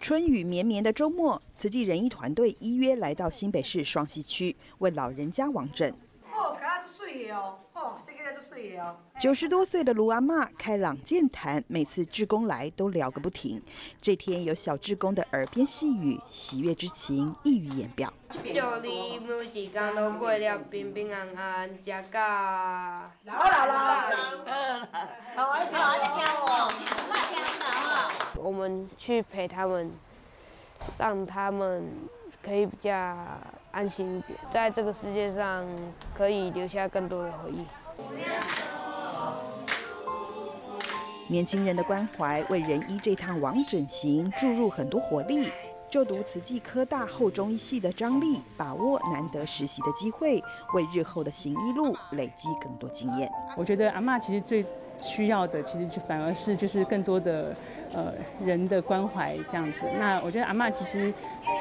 春雨绵绵的周末，慈济仁医团队依约来到新北市双溪区为老人家王诊。九十多岁的卢阿妈开朗健谈，每次志工来都聊个不停。这天有小志工的耳边细语，喜悦之情溢于言表。祝你每一天都过了平平安安，食到老老老。好爱听，好爱听哦，爱听哦。我们去陪他们，让他们可以比较安心一点，在这个世界上可以留下更多的回忆。年轻人的关怀为仁医这趟王整形注入很多活力。就读慈济科大后中医系的张丽，把握难得实习的机会，为日后的行医路累积更多经验。我觉得阿妈其实最需要的，其实就反而是就是更多的呃人的关怀这样子。那我觉得阿妈其实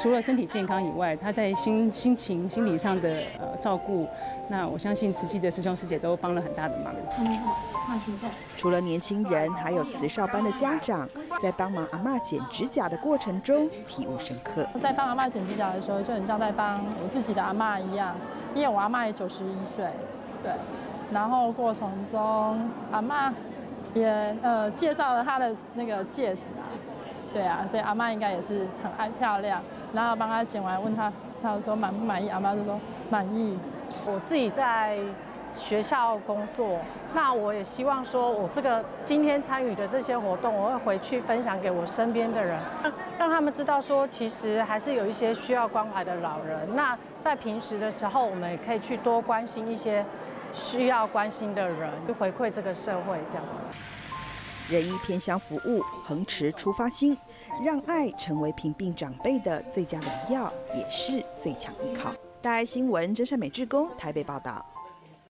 除了身体健康以外，她在心心情、心理上的呃照顾，那我相信慈济的师兄师姐都帮了很大的忙。除了年轻人，还有慈少班的家长，在帮忙阿妈剪指甲的过程中体悟深刻。在帮阿妈剪指甲的时候，就很像在帮我自己的阿妈一样，因为我阿妈也九十一岁，对。然后过程中，阿妈也呃介绍了她的那个戒指啊，对啊，所以阿妈应该也是很爱漂亮。然后帮她剪完，问她，她说满不满意？阿妈就说满意。我自己在学校工作，那我也希望说，我这个今天参与的这些活动，我会回去分享给我身边的人，让他们知道说，其实还是有一些需要关怀的老人。那在平时的时候，我们也可以去多关心一些。需要关心的人，去回馈这个社会，这样。仁医偏乡服务，恒持出发心，让爱成为平病长辈的最佳良药，也是最强依靠。大爱新闻，真善美志工台北报道。